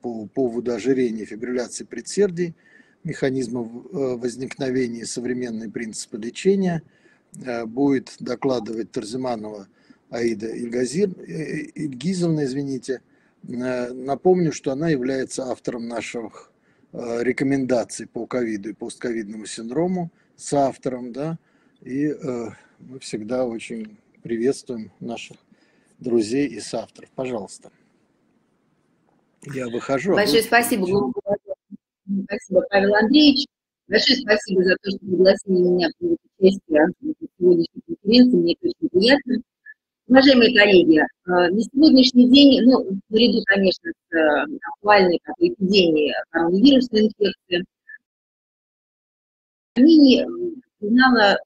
по поводу ожирения фибрилляции предсердий, механизмов э, возникновения современные принципы лечения. Э, будет докладывать Тарзиманова Аида Ильгазир, Ильгизовна, извините. Напомню, что она является автором наших рекомендаций по ковиду и постковидному синдрому, с автором, да, и мы всегда очень приветствуем наших друзей и соавторов. Пожалуйста. Я выхожу. А Большое а спасибо. Спасибо, Павел Андреевич. Большое спасибо за то, что пригласили меня принять участие в сегодняшней конференции. Мне очень приятно. Уважаемые коллеги, э, на сегодняшний день, ну, наряду, конечно, с э, актуальной как, эпидемией коронавирусной инфекции, признала э,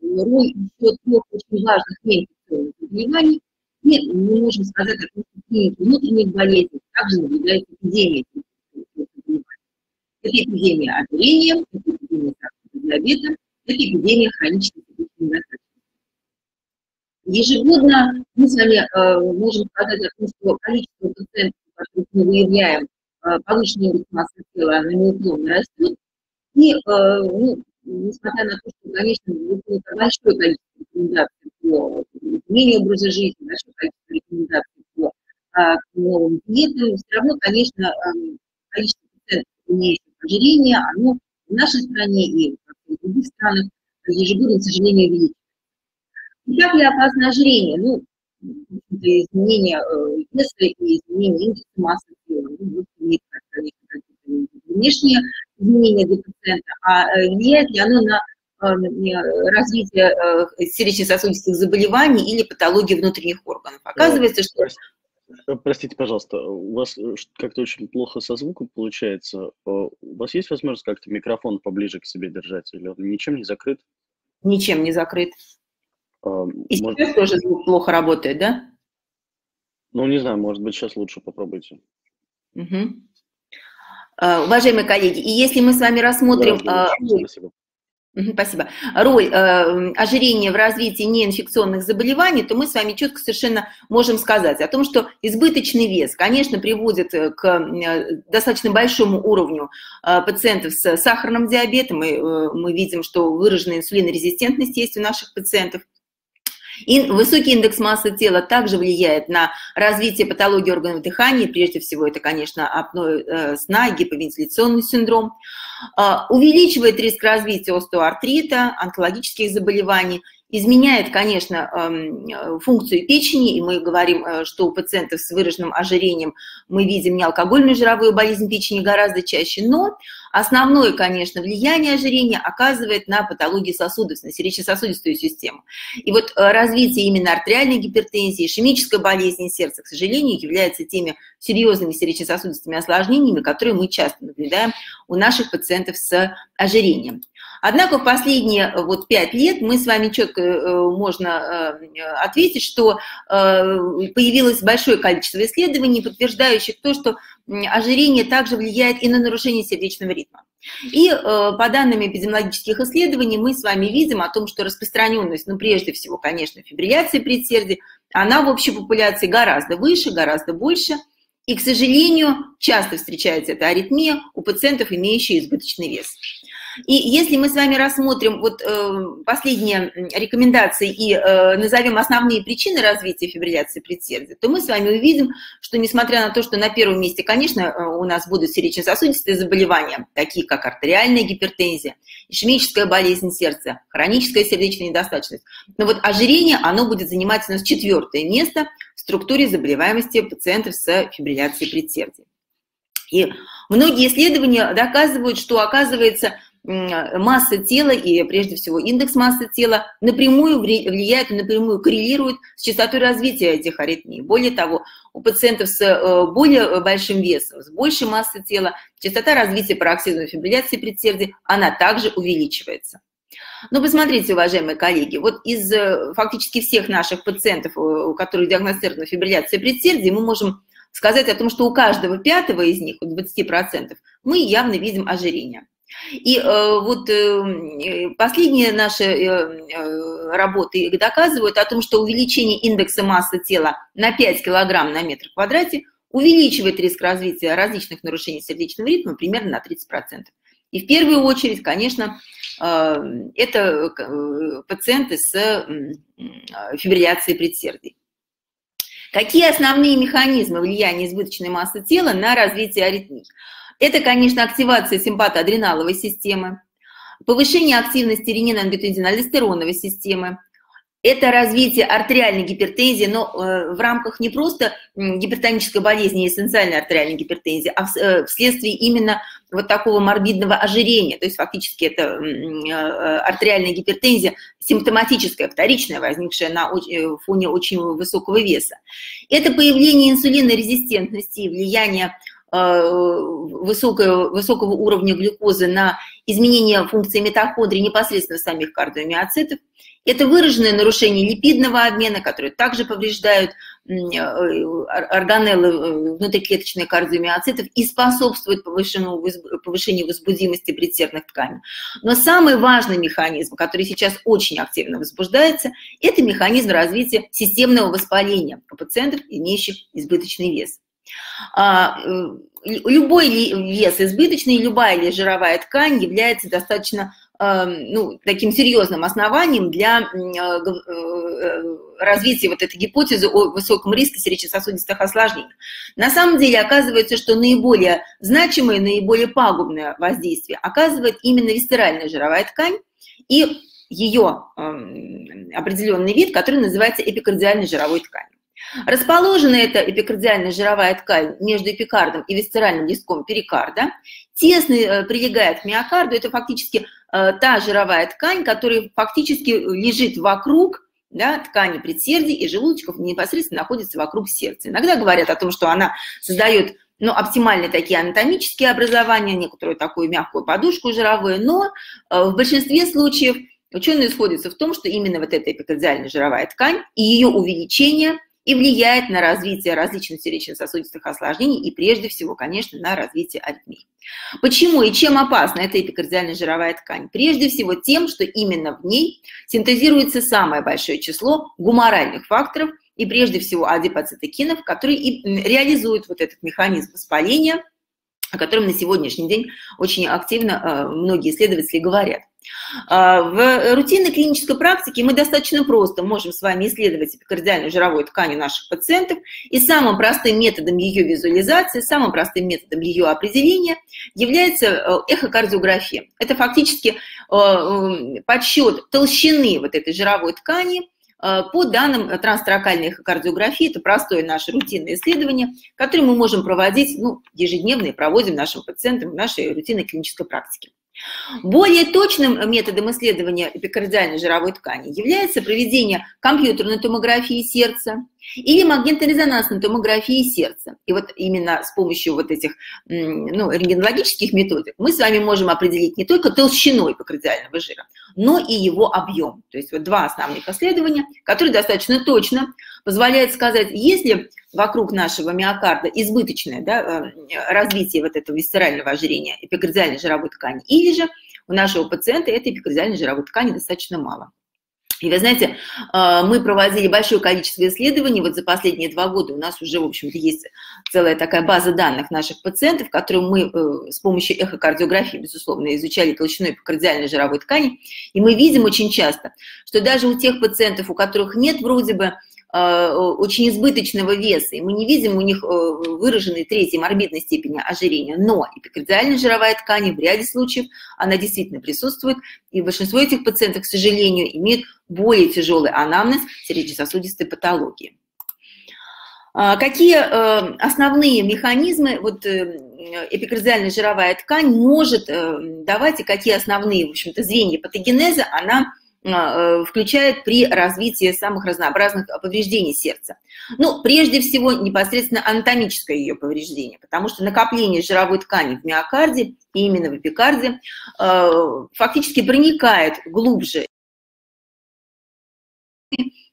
роль еще трех очень важных неинфекционных заболеваний. И мы можем сказать о том, что внутренних болезней также наблюдается эпидемия Это эпидемия ожирения, это эпидемия диабета, это эпидемия хронической недостаточности. Ежегодно мы с вами э, можем сказать о том, что количество пациентов, которых мы выявляем, э, повышенный индекс массы тела на неуклонно растет, и э, ну, несмотря на то, что, конечно, большое количество рекомендаций по изменению образа жизни, большое количество рекомендаций по а, новым диетам, все равно, конечно, эм, количество пациентов, имеющих ожирение, оно в нашей стране и в других странах ежегодно, к сожалению, увеличивается. И как ли опасно ожирение? Ну, изменение э, веса и изменение индекса массы тела. Ну, иметь, конечно, внешние изменения для пациента, а э, влияет ли оно на э, развитие сердечно-сосудистых заболеваний или патологии внутренних органов. Оказывается, что... Простите, пожалуйста, у вас как-то очень плохо со звуком получается. У вас есть возможность как-то микрофон поближе к себе держать, или он ничем не закрыт? Ничем не закрыт. И может... сейчас тоже звук плохо работает, да? Ну, не знаю, может быть, сейчас лучше попробуйте. Угу. Уважаемые коллеги, и если мы с вами рассмотрим... Да, спасибо. Спасибо. Роль э, ожирения в развитии неинфекционных заболеваний, то мы с вами четко совершенно можем сказать о том, что избыточный вес, конечно, приводит к э, достаточно большому уровню э, пациентов с сахарным диабетом. И, э, мы видим, что выраженная инсулинорезистентность есть у наших пациентов. И высокий индекс массы тела также влияет на развитие патологии органов дыхания. Прежде всего, это, конечно, апноэ сна, гиповентиляционный синдром. А, увеличивает риск развития остеоартрита, онкологических заболеваний – изменяет, конечно, эм, функцию печени, и мы говорим, э, что у пациентов с выраженным ожирением мы видим неалкогольную жировую болезнь печени гораздо чаще, но основное, конечно, влияние ожирения оказывает на патологии сосудов, на сердечно-сосудистую систему. И вот э, развитие именно артериальной гипертензии, ишемической болезни сердца, к сожалению, является теми серьезными сердечно-сосудистыми осложнениями, которые мы часто наблюдаем у наших пациентов с ожирением. Однако в последние э, вот пять лет мы с вами четко э, можно э, ответить, что появилось большое количество исследований, подтверждающих то, что ожирение также влияет и на нарушение сердечного ритма. И по данным эпидемиологических исследований мы с вами видим о том, что распространенность, ну прежде всего, конечно, фибрилляции предсердий, она в общей популяции гораздо выше, гораздо больше. И, к сожалению, часто встречается эта аритмия у пациентов, имеющих избыточный вес. И если мы с вами рассмотрим вот э, последние рекомендации и э, назовем основные причины развития фибрилляции предсердия, то мы с вами увидим, что несмотря на то, что на первом месте, конечно, э, у нас будут сердечно-сосудистые заболевания, такие как артериальная гипертензия, ишемическая болезнь сердца, хроническая сердечная недостаточность, но вот ожирение, оно будет занимать у нас четвертое место в структуре заболеваемости пациентов с фибрилляцией предсердия. И многие исследования доказывают, что, оказывается, масса тела и, прежде всего, индекс массы тела напрямую влияет напрямую коррелирует с частотой развития этих аритмий. Более того, у пациентов с э, более большим весом, с большей массой тела, частота развития пароксидной фибрилляции предсердий, она также увеличивается. Но посмотрите, уважаемые коллеги, вот из э, фактически всех наших пациентов, э, у которых диагностирована фибрилляция предсердий, мы можем сказать о том, что у каждого пятого из них, у 20%, мы явно видим ожирение. И э, вот э, последние наши э, э, работы доказывают о том, что увеличение индекса массы тела на 5 килограмм на метр квадрате увеличивает риск развития различных нарушений сердечного ритма примерно на 30%. И в первую очередь, конечно, э, это э, пациенты с фибрилляцией предсердий. Какие основные механизмы влияния избыточной массы тела на развитие аритмий? Это, конечно, активация симпатоадреналовой системы, повышение активности ренин-ангиотензин-альдостероновой системы, это развитие артериальной гипертензии, но э, в рамках не просто гипертонической болезни и эссенциальной артериальной гипертензии, а э, вследствие именно вот такого морбидного ожирения. То есть фактически это э, артериальная гипертензия симптоматическая, вторичная, возникшая на фоне очень высокого веса. Это появление инсулинорезистентности и влияние высокого, высокого уровня глюкозы на изменение функции митохондрий непосредственно самих кардиомиоцитов. Это выраженное нарушение липидного обмена, которые также повреждают э, органеллы э, внутриклеточных кардиомиоцитов и способствуют повышению, повышению возбудимости предсердных тканей. Но самый важный механизм, который сейчас очень активно возбуждается, это механизм развития системного воспаления у пациентов, имеющих избыточный вес. А, э, любой вес избыточный, любая ли жировая ткань является достаточно Эм, ну, таким серьезным основанием для э, э, развития вот этой гипотезы о высоком риске сердечно-сосудистых осложнений. На самом деле оказывается, что наиболее значимое, наиболее пагубное воздействие оказывает именно висцеральная жировая ткань и ее эм, определенный вид, который называется эпикардиальной жировой тканью. Расположена эта эпикардиальная жировая ткань между эпикардом и висцеральным листком перикарда, тесно э, прилегает к миокарду, это фактически э, та жировая ткань, которая фактически лежит вокруг да, ткани предсердий и желудочков непосредственно находится вокруг сердца. Иногда говорят о том, что она создает ну, оптимальные такие анатомические образования, некоторую такую мягкую подушку жировую, но э, в большинстве случаев ученые сходятся в том, что именно вот эта эпикардиальная жировая ткань и ее увеличение и влияет на развитие различных сердечно-сосудистых осложнений и прежде всего, конечно, на развитие аритмий. Почему и чем опасна эта эпикардиальная жировая ткань? Прежде всего тем, что именно в ней синтезируется самое большое число гуморальных факторов и прежде всего адипоцитокинов, которые и реализуют вот этот механизм воспаления, о котором на сегодняшний день очень активно э, многие исследователи говорят. А, в рутинной клинической практике мы достаточно просто можем с вами исследовать эпикардиальную жировую ткань наших пациентов, и самым простым методом ее визуализации, самым простым методом ее определения является э, эхокардиография. Это фактически э, подсчет толщины вот этой жировой ткани, по данным трансторакальной эхокардиографии, это простое наше рутинное исследование, которое мы можем проводить ну, ежедневно и проводим нашим пациентам в нашей рутинной клинической практике. Более точным методом исследования эпикардиальной жировой ткани является проведение компьютерной томографии сердца или магнитно-резонансной томографии сердца. И вот именно с помощью вот этих ну, рентгенологических методик мы с вами можем определить не только толщину эпикардиального жира, но и его объем. То есть вот два основных исследования, которые достаточно точно позволяют сказать, если вокруг нашего миокарда избыточное да, э, развитие вот этого висцерального ожирения эпикардиальной жировой ткани, или же у нашего пациента этой эпикардиальной жировой ткани достаточно мало. И вы знаете, э, мы проводили большое количество исследований, вот за последние два года у нас уже, в общем-то, есть целая такая база данных наших пациентов, которые мы э, с помощью эхокардиографии, безусловно, изучали толщину эпикардиальной жировой ткани, и мы видим очень часто, что даже у тех пациентов, у которых нет вроде бы очень избыточного веса, и мы не видим у них э, выраженной третьей морбидной степени ожирения, но эпикардиальная жировая ткань в ряде случаев, она действительно присутствует, и большинство этих пациентов, к сожалению, имеют более тяжелый анамнез сердечно-сосудистой патологии. А, какие э, основные механизмы вот, эпикардиальная жировая ткань может давать и какие основные, в общем-то, звенья патогенеза она э, включает при развитии самых разнообразных повреждений сердца. Ну, прежде всего, непосредственно анатомическое ее повреждение, потому что накопление жировой ткани в миокарде, и именно в эпикарде, э, фактически проникает глубже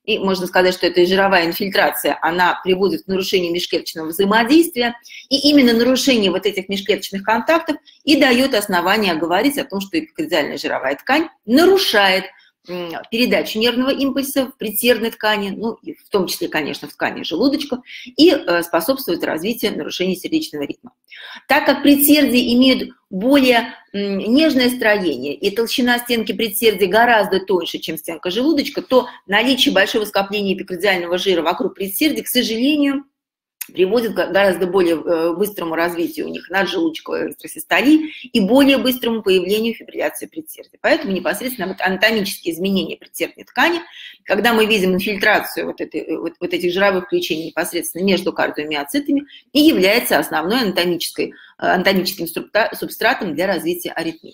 и можно сказать, что это жировая инфильтрация, она приводит к нарушению межклеточного взаимодействия, и именно нарушение вот этих межклеточных контактов и дает основание говорить о том, что эпикардиальная жировая ткань нарушает передачу нервного импульса в предсердной ткани, ну, в том числе, конечно, в ткани желудочка, и э, способствует развитию нарушений сердечного ритма. Так как предсердия имеют более нежное строение, и толщина стенки предсердия гораздо тоньше, чем стенка желудочка, то наличие большого скопления эпикардиального жира вокруг предсердия, к сожалению, приводит к гораздо более э, быстрому развитию у них наджелудочковой электросистолии и более быстрому появлению фибрилляции предсердия. Поэтому непосредственно вот анатомические изменения предсердной ткани, когда мы видим инфильтрацию вот, этой, э, вот, вот этих жировых включений непосредственно между кардиомиоцитами, и является основной анатомической, э, анатомическим субстратом для развития аритмии.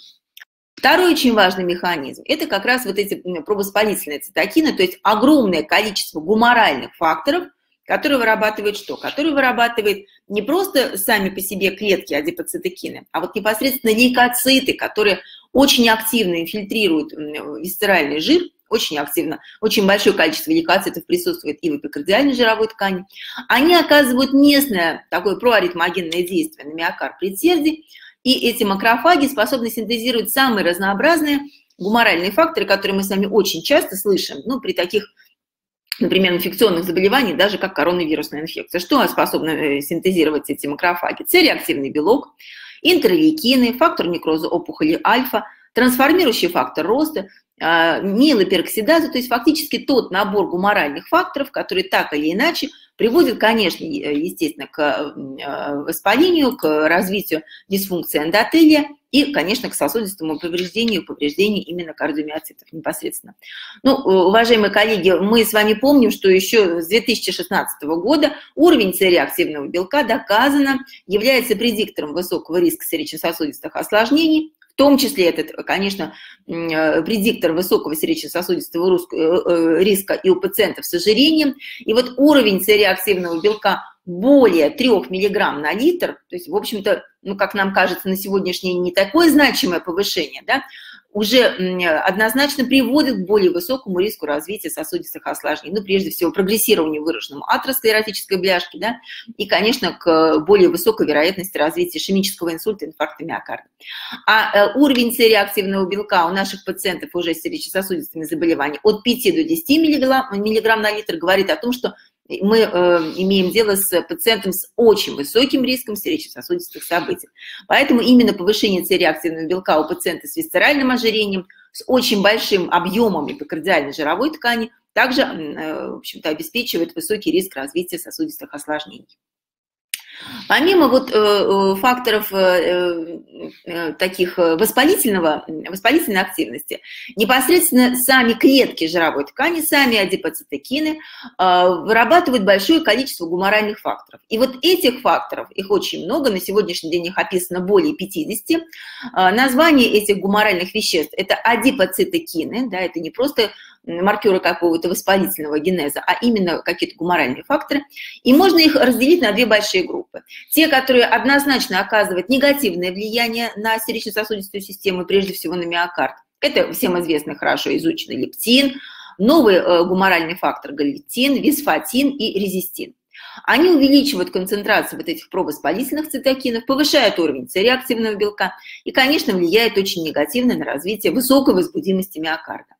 Второй очень важный механизм – это как раз вот эти пробоспалительные цитокины, то есть огромное количество гуморальных факторов – который вырабатывает что? Который вырабатывает не просто сами по себе клетки адипоцитокины, а вот непосредственно лейкоциты, которые очень активно инфильтрируют висцеральный жир, очень активно, очень большое количество лейкоцитов присутствует и в эпикардиальной жировой ткани. Они оказывают местное такое проаритмогенное действие на миокард предсердий, и эти макрофаги способны синтезировать самые разнообразные гуморальные факторы, которые мы с вами очень часто слышим, ну, при таких например, инфекционных заболеваний, даже как коронавирусная инфекция. Что способны э, синтезировать эти макрофаги? С-реактивный белок, интерлейкины, фактор некроза опухоли альфа, трансформирующий фактор роста, а, миелопероксидаза, то есть фактически тот набор гуморальных факторов, которые так или иначе приводят, конечно, естественно, к э, воспалению, к развитию дисфункции эндотелия и, конечно, к сосудистому повреждению, повреждению именно кардиомиоцитов непосредственно. Ну, уважаемые коллеги, мы с вами помним, что еще с 2016 года уровень С-реактивного белка доказано является предиктором высокого риска сердечно-сосудистых осложнений, том числе этот, конечно, э, предиктор высокого сердечно-сосудистого э, риска и у пациентов с ожирением. И вот уровень С-реактивного белка более 3 мг на литр, то есть, в общем-то, ну, как нам кажется, на сегодняшний день не такое значимое повышение, да, уже однозначно приводит к более высокому риску развития сосудистых осложнений. Ну, прежде всего, прогрессированию выраженному атеросклеротической бляшки, да, и, конечно, к более высокой вероятности развития ишемического инсульта, инфаркта миокарда. А э, уровень С-реактивного белка у наших пациентов уже с сердечно-сосудистыми заболеваниями от 5 до 10 мг на литр говорит о том, что мы э, имеем дело с пациентом с очень высоким риском сердечно-сосудистых событий. Поэтому именно повышение С-реактивного белка у пациента с висцеральным ожирением, с очень большим объемом эпикардиальной жировой ткани, также, э, в общем-то, обеспечивает высокий риск развития сосудистых осложнений. Помимо вот э, э, факторов э, таких воспалительного, воспалительной активности, непосредственно сами клетки жировой ткани, сами адипоцитокины вырабатывают большое количество гуморальных факторов. И вот этих факторов, их очень много, на сегодняшний день их описано более 50. Название этих гуморальных веществ – это адипоцитокины, да, это не просто маркеры какого-то воспалительного генеза, а именно какие-то гуморальные факторы. И можно их разделить на две большие группы. Те, которые однозначно оказывают негативное влияние на сердечно-сосудистую систему, прежде всего на миокард. Это всем известный, хорошо изученный лептин, новый э, гуморальный фактор галлитин, висфатин и резистин. Они увеличивают концентрацию вот этих провоспалительных цитокинов, повышают уровень С-реактивного белка и, конечно, влияют очень негативно на развитие высокой возбудимости миокарда.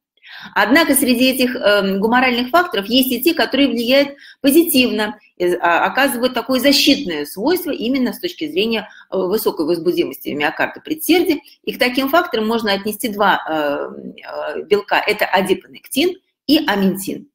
Однако среди этих э, гуморальных факторов есть и те, которые влияют позитивно, э, оказывают такое защитное свойство именно с точки зрения э, высокой возбудимости миокарда предсердия. И к таким факторам можно отнести два э, э, белка. Это адипонектин и аминтин.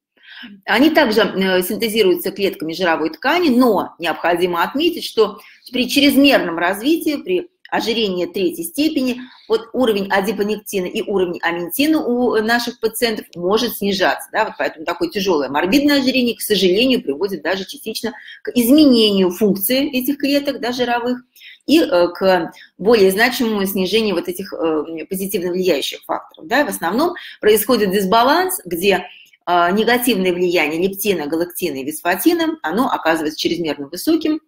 Они также синтезируются клетками жировой ткани, но необходимо отметить, что при чрезмерном развитии, при ожирение третьей степени, вот уровень адипонектина и уровень аминтина у наших пациентов может снижаться. Да, вот поэтому такое тяжелое морбидное ожирение, к сожалению, приводит даже частично к изменению функции этих клеток да, жировых и э, к более значимому снижению вот этих э, позитивно влияющих факторов. Да. В основном происходит дисбаланс, где э, негативное влияние лептина, галактина и висфатина, оно оказывается чрезмерно высоким,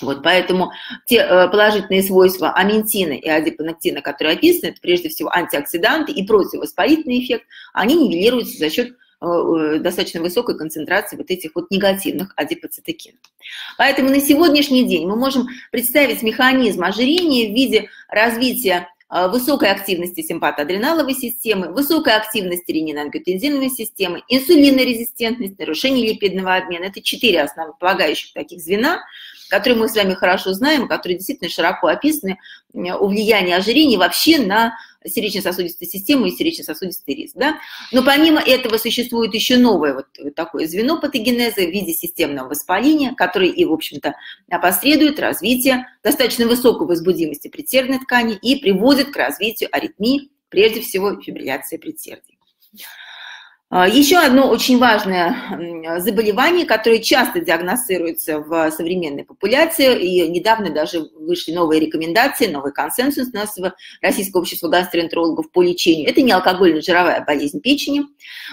вот, поэтому те э, положительные свойства аминтина и адипонектина, которые описаны, это прежде всего антиоксиданты и противовоспалительный эффект, они нивелируются за счет э, э, достаточно высокой концентрации вот этих вот негативных адипоцитокинов. Поэтому на сегодняшний день мы можем представить механизм ожирения в виде развития высокой активности симпатоадреналовой системы, высокой активности ренин-ангиотензиновой системы, инсулинорезистентность, нарушение липидного обмена. Это четыре основополагающих таких звена, которые мы с вами хорошо знаем, которые действительно широко описаны у влияния ожирения вообще на сердечно-сосудистой системы и сердечно-сосудистый риск. Да? Но помимо этого существует еще новое вот такое звено патогенеза в виде системного воспаления, которое и, в общем-то, опосредует развитие достаточно высокой возбудимости предсердной ткани и приводит к развитию аритмии, прежде всего фибрилляции предсердий. А, Еще одно очень важное заболевание, которое часто диагностируется в современной популяции, и недавно даже вышли новые рекомендации, новый консенсус у нас в Российское общество гастроэнтерологов по лечению, это неалкогольно-жировая болезнь печени.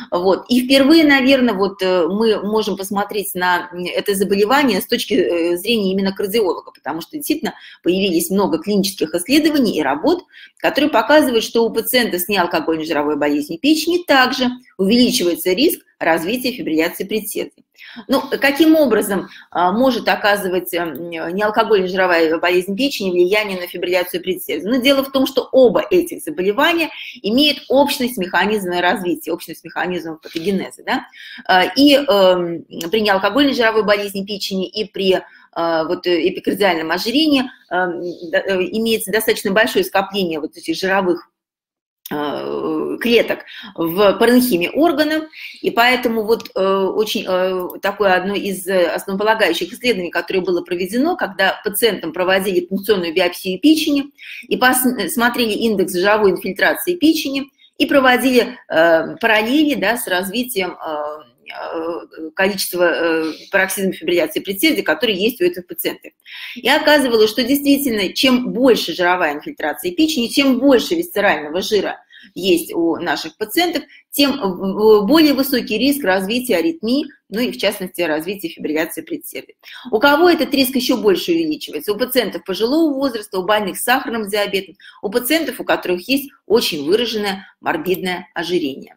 Вот. И впервые, наверное, вот э, мы можем посмотреть на это заболевание с точки э, зрения именно кардиолога, потому что действительно появились много клинических исследований и работ, которые показывают, что у пациентов с неалкогольно-жировой болезнью печени также увеличивается увеличивается риск развития фибрилляции предсердий. Ну, каким образом а, может оказывать а, неалкогольная жировая болезнь печени влияние на фибрилляцию предсердий? Ну, дело в том, что оба этих заболевания имеют общность механизма развития, общность механизма патогенеза. Да? А, и э, при неалкогольной жировой болезни печени, и при э, вот, эпикардиальном ожирении э, имеется достаточно большое скопление вот этих жировых клеток в паренхиме органов, и поэтому вот э, очень э, такое одно из основополагающих исследований, которое было проведено, когда пациентам проводили пункционную биопсию печени и посмотрели индекс жировой инфильтрации печени и проводили параллели да, с развитием количества пароксизма фибрилляции предсердий, которые есть у этих пациентов. И оказывалось, что действительно, чем больше жировая инфильтрация печени, чем больше висцерального жира есть у наших пациентов, тем более высокий риск развития аритмии, ну и в частности развития фибрилляции предсердий. У кого этот риск еще больше увеличивается? У пациентов пожилого возраста, у больных с сахарным диабетом, у пациентов, у которых есть очень выраженное морбидное ожирение.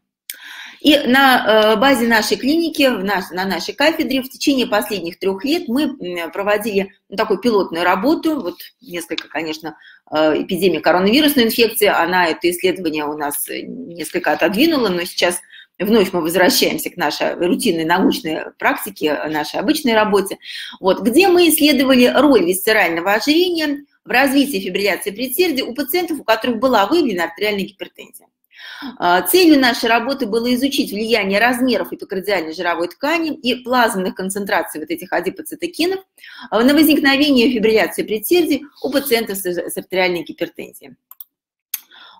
И на э, базе нашей клиники, на нашей кафедре в течение последних трех лет мы проводили ну, такую пилотную работу, вот несколько, конечно, э, эпидемия коронавирусной инфекции, она это исследование у нас несколько отодвинула, но сейчас вновь мы возвращаемся к нашей рутинной научной практике, нашей обычной работе, вот, где мы исследовали роль висцерального ожирения в развитии фибрилляции предсердий у пациентов, у которых была выявлена артериальная гипертензия. А, целью нашей работы было изучить влияние размеров эпикардиальной жировой ткани и плазменных концентраций вот этих адипоцитокинов а, на возникновение фибрилляции предсердий у пациентов с артериальной гипертензией.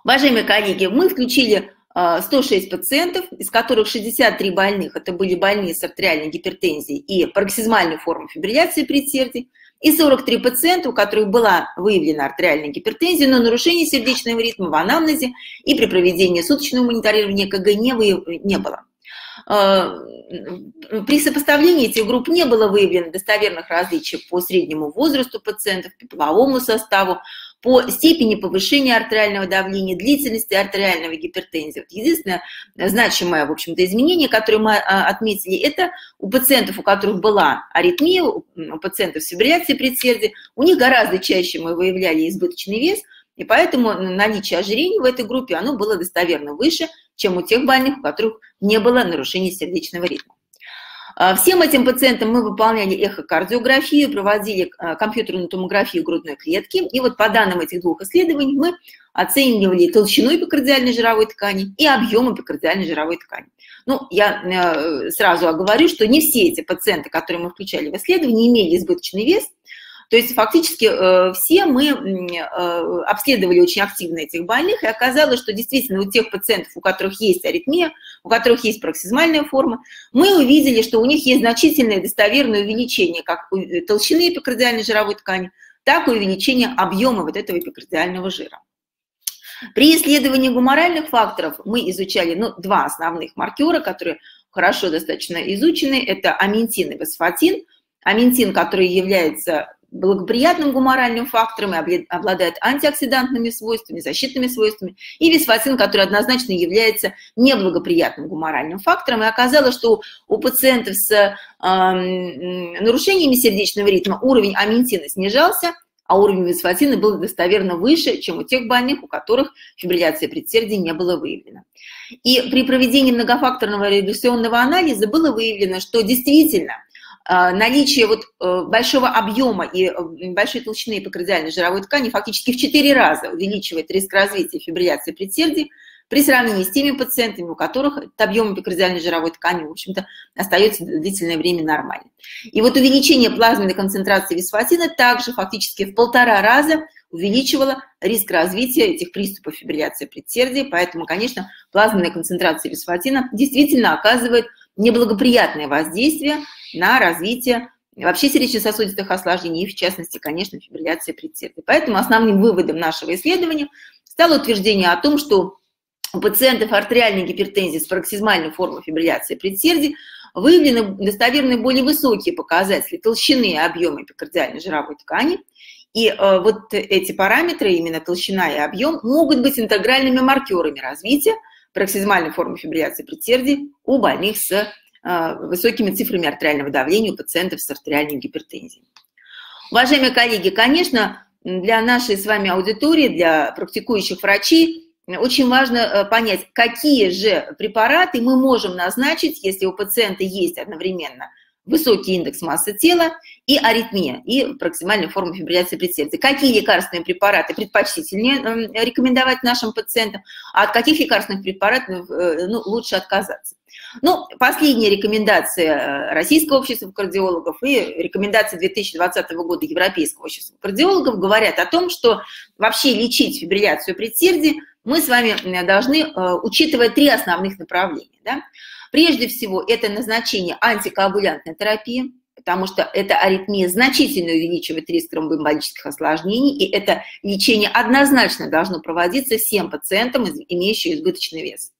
Уважаемые коллеги, мы включили 106 а, пациентов, из которых 63 больных, это были больные с артериальной гипертензией и пароксизмальной формой фибрилляции предсердий, и 43 пациента, у которых была выявлена артериальная гипертензия, но нарушение сердечного ритма в анамнезе и при проведении суточного мониторирования КГ не, выяв... не было. А, при сопоставлении этих групп не было выявлено достоверных различий по среднему возрасту пациентов, по половому составу, по степени повышения артериального давления, длительности артериального гипертензии. Вот единственное значимое, в общем-то, изменение, которое мы а, отметили, это у пациентов, у которых была аритмия, у пациентов с фибрилляцией предсердия, у них гораздо чаще мы выявляли избыточный вес, и поэтому наличие ожирения в этой группе, оно было достоверно выше, чем у тех больных, у которых не было нарушения сердечного ритма. А, всем этим пациентам мы выполняли эхокардиографию, проводили а, компьютерную томографию грудной клетки. И вот по данным этих двух исследований мы оценивали толщину эпикардиальной жировой ткани и объем эпикардиальной жировой ткани. Ну, я э, сразу оговорю, что не все эти пациенты, которые мы включали в исследование, имели избыточный вес, то есть фактически э, все мы э, обследовали очень активно этих больных, и оказалось, что действительно у тех пациентов, у которых есть аритмия, у которых есть проксизмальная форма, мы увидели, что у них есть значительное достоверное увеличение как э, толщины эпикардиальной жировой ткани, так и увеличение объема вот этого эпикардиального жира. При исследовании гуморальных факторов мы изучали ну, два основных маркера, которые хорошо достаточно изучены. Это аминтин и фосфатин. Аминтин, который является благоприятным гуморальным фактором и обладает антиоксидантными свойствами, защитными свойствами, и висфатин, который однозначно является неблагоприятным гуморальным фактором. И оказалось, что у пациентов с э, нарушениями сердечного ритма уровень аминтина снижался, а уровень висфатина был достоверно выше, чем у тех больных, у которых фибрилляция предсердий не было выявлена. И при проведении многофакторного регрессионного анализа было выявлено, что действительно наличие вот э, большого объема и э, большой толщины эпикардиальной жировой ткани фактически в 4 раза увеличивает риск развития фибрилляции предсердий при сравнении с теми пациентами, у которых этот объем эпикардиальной жировой ткани, в общем-то, остается длительное время нормальным. И вот увеличение плазменной концентрации висфатина также фактически в полтора раза увеличивало риск развития этих приступов фибрилляции предсердия, поэтому, конечно, плазменная концентрация висфатина действительно оказывает неблагоприятное воздействие на развитие вообще сердечно-сосудистых осложнений, и в частности, конечно, фибрилляции предсердия. Поэтому основным выводом нашего исследования стало утверждение о том, что у пациентов артериальной гипертензии с пароксизмальной формой фибрилляции предсердий выявлены достоверно более высокие показатели толщины и объема эпикардиальной жировой ткани. И э, вот эти параметры, именно толщина и объем, могут быть интегральными маркерами развития пароксизмальной формы фибрилляции предсердий у больных с высокими цифрами артериального давления, у пациентов с артериальной гипертензией. Уважаемые коллеги, конечно, для нашей с вами аудитории, для практикующих врачей, очень важно э, понять, какие же препараты мы можем назначить, если у пациента есть одновременно высокий индекс массы тела и аритмия, и проксимальная форма фибрилляции предсердия. Какие лекарственные препараты предпочтительнее эм, рекомендовать нашим пациентам, а от каких лекарственных препаратов э, ну, лучше отказаться. Ну, последняя рекомендация э, Российского общества кардиологов и рекомендации 2020 года Европейского общества кардиологов говорят о том, что вообще лечить фибрилляцию предсердий мы с вами должны э, учитывать три основных направления. Да? Прежде всего, это назначение антикоагулянтной терапии, потому что эта аритмия значительно увеличивает риск тромбоэмболических осложнений, и это лечение однозначно должно проводиться всем пациентам, имеющим избыточный вес.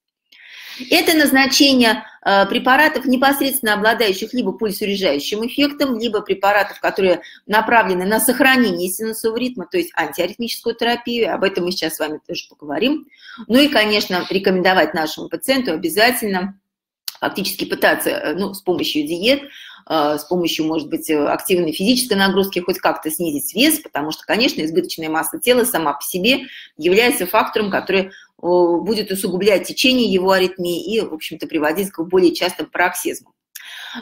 Это назначение э, препаратов, непосредственно обладающих либо пульсорежающим эффектом, либо препаратов, которые направлены на сохранение синусового ритма, то есть антиаритмическую терапию, об этом мы сейчас с вами тоже поговорим. Ну и, конечно, рекомендовать нашему пациенту обязательно фактически пытаться э, ну, с помощью диет, с помощью, может быть, активной физической нагрузки хоть как-то снизить вес, потому что, конечно, избыточная масса тела сама по себе является фактором, который будет усугублять течение его аритмии и, в общем-то, приводить к более частым пароксизмам.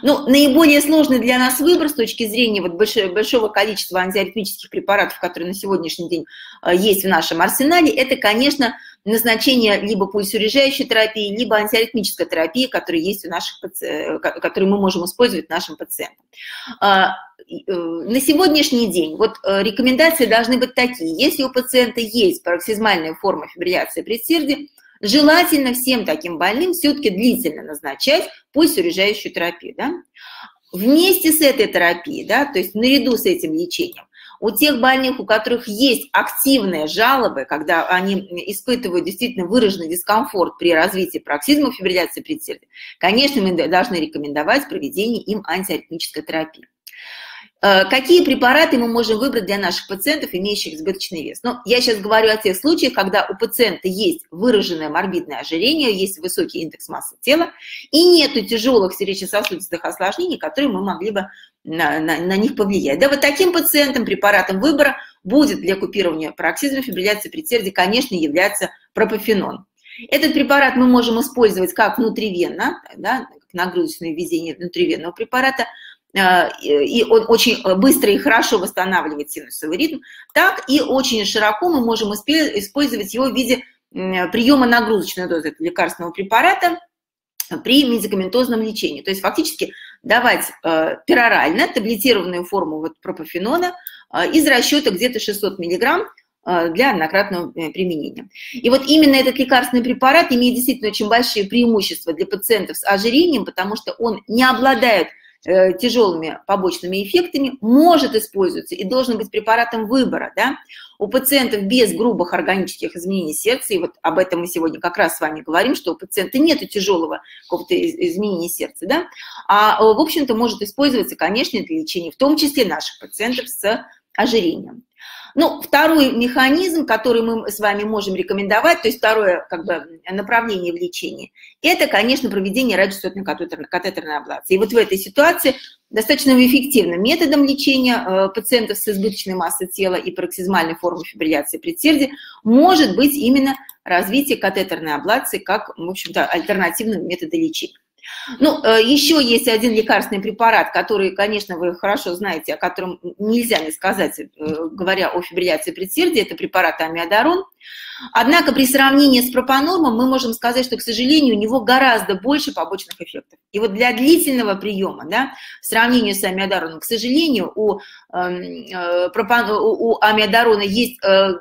Ну, наиболее сложный для нас выбор с точки зрения вот большого, большого количества антиаритмических препаратов, которые на сегодняшний день э, есть в нашем арсенале, это, конечно, назначение либо пульсорежающей терапии, либо антиаритмической терапии, которые есть у наших, э, которые мы можем использовать нашим пациентам. А, э, на сегодняшний день вот рекомендации должны быть такие. Если у пациента есть пароксизмальная форма фибрилляции предсердия, Желательно всем таким больным все-таки длительно назначать пульсорежающую терапию. Да? Вместе с этой терапией, да, то есть наряду с этим лечением, у тех больных, у которых есть активные жалобы, когда они испытывают действительно выраженный дискомфорт при развитии пароксизма фибрилляции предсердия, конечно, мы должны рекомендовать проведение им антиаритмической терапии. Э, какие препараты мы можем выбрать для наших пациентов, имеющих избыточный вес? Ну, я сейчас говорю о тех случаях, когда у пациента есть выраженное морбидное ожирение, есть высокий индекс массы тела, и нет тяжелых сердечно-сосудистых осложнений, которые мы могли бы на, на, на них повлиять. Да, вот таким пациентам препаратом выбора будет для купирования пароксизма фибрилляции предсердия, конечно, являться пропофенон. Этот препарат мы можем использовать как внутривенно, да, как нагрузочное введение внутривенного препарата, и он очень быстро и хорошо восстанавливает синусовый ритм, так и очень широко мы можем использовать его в виде приема нагрузочной дозы лекарственного препарата при медикаментозном лечении. То есть фактически давать э, перорально таблетированную форму вот пропофенона э, из расчета где-то 600 миллиграмм для однократного применения. И вот именно этот лекарственный препарат имеет действительно очень большие преимущества для пациентов с ожирением, потому что он не обладает Э, тяжелыми побочными эффектами, может использоваться и должен быть препаратом выбора. Да? У пациентов без грубых органических изменений сердца, и вот об этом мы сегодня как раз с вами говорим, что у пациента нет тяжелого какого-то изменения сердца, да? а, в общем-то, может использоваться, конечно, для лечения, в том числе наших пациентов с ожирением. Ну, второй механизм, который мы с вами можем рекомендовать, то есть второе как бы, направление в лечении, это, конечно, проведение радиочастотной катетерной аблации. И вот в этой ситуации достаточно эффективным методом лечения э, пациентов с избыточной массой тела и пароксизмальной формы фибрилляции предсердия может быть именно развитие катетерной аблации как, в общем-то, альтернативного метода лечения. Ну, э, еще есть один лекарственный препарат, который, конечно, вы хорошо знаете, о котором нельзя не сказать, э, говоря о фибрилляции предсердия, это препарат амиодарон. Однако при сравнении с пропанормом мы можем сказать, что, к сожалению, у него гораздо больше побочных эффектов. И вот для длительного приема, да, в сравнении с амиодароном, к сожалению, у, эм, э, пропан... у амиодарона есть э,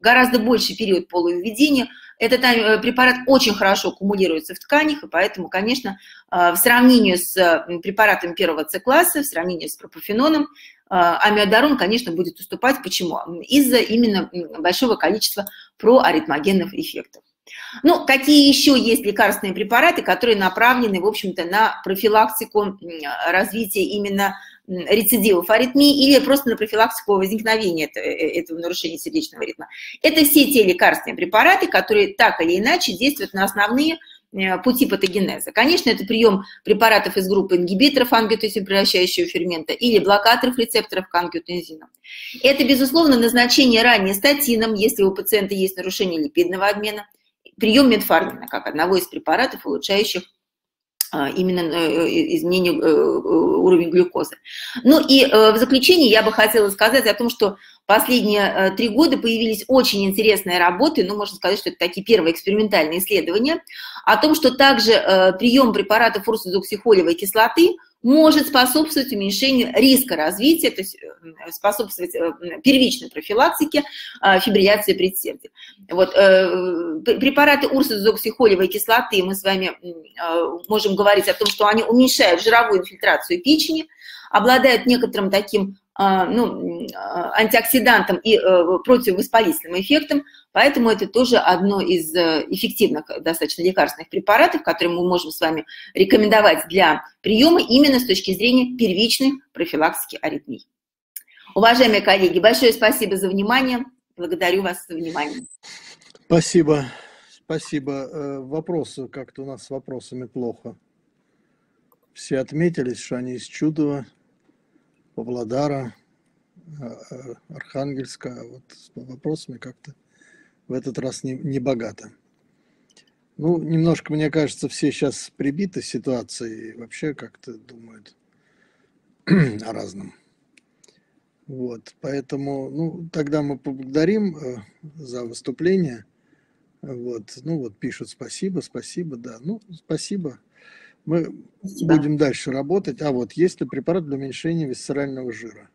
гораздо больший период полувыведения – этот э, препарат очень хорошо аккумулируется в тканях, и поэтому, конечно, э, в сравнении с препаратом первого С-класса, в сравнении с пропофеноном, э, амиодарон, конечно, будет уступать. Почему? Из-за именно большого количества проаритмогенных эффектов. Ну, какие еще есть лекарственные препараты, которые направлены, в общем-то, на профилактику развития именно рецидивов аритмии или просто на профилактику возникновения этого, этого нарушения сердечного ритма. Это все те лекарственные препараты, которые так или иначе действуют на основные э, пути патогенеза. Конечно, это прием препаратов из группы ингибиторов ангиотензин превращающего фермента или блокаторов рецепторов к ангиотензинам. Это, безусловно, назначение ранее статином, если у пациента есть нарушение липидного обмена, прием метформина как одного из препаратов, улучшающих именно э, э, изменению э, уровня глюкозы. Ну и в заключение я бы хотела сказать о том, что последние три года появились очень интересные работы, ну, можно сказать, что это такие первые экспериментальные исследования, о том, что также прием препаратов урсозоксихолевой кислоты – может способствовать уменьшению риска развития, то есть э, способствовать э, первичной профилактике э, фибрилляции предсердия. Вот, препараты урсозоксихолевой кислоты, мы с вами можем говорить о том, что они уменьшают жировую инфильтрацию печени, обладают некоторым таким ну, а, антиоксидантом и э, противовоспалительным эффектом, поэтому это тоже одно из э, эффективных достаточно лекарственных препаратов, которые мы можем с вами рекомендовать для приема именно с точки зрения первичной профилактики аритмий. Уважаемые коллеги, большое спасибо за внимание. Благодарю вас за внимание. Спасибо. Спасибо. Э, вопросы, как-то у нас с вопросами плохо. Все отметились, что они из Чудова. Павлодара, а, а, Архангельска. А вот с вопросами как-то в этот раз не, не богато. Ну, немножко, мне кажется, все сейчас прибиты ситуацией и вообще как-то думают о разном. Вот, поэтому, ну, тогда мы поблагодарим э, за выступление. Вот, ну вот пишут спасибо, спасибо, да, ну, спасибо. Мы Спасибо. будем дальше работать. А вот есть ли препарат для уменьшения висцерального жира?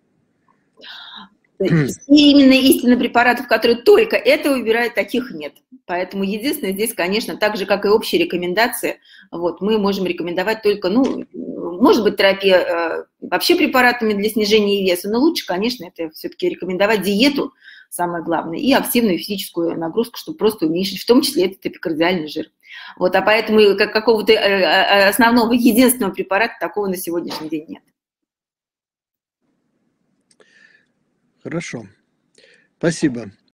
И именно истинно препаратов, которые только это выбирают, таких нет. Поэтому единственное здесь, конечно, так же, как и общие рекомендации, вот, мы можем рекомендовать только, ну, может быть, терапия э, вообще препаратами для снижения веса, но лучше, конечно, это все-таки рекомендовать диету, самое главное, и активную физическую нагрузку, чтобы просто уменьшить, в том числе этот эпикардиальный жир. Вот, а поэтому как какого-то э, э, основного единственного препарата такого на сегодняшний день нет. Хорошо. Спасибо.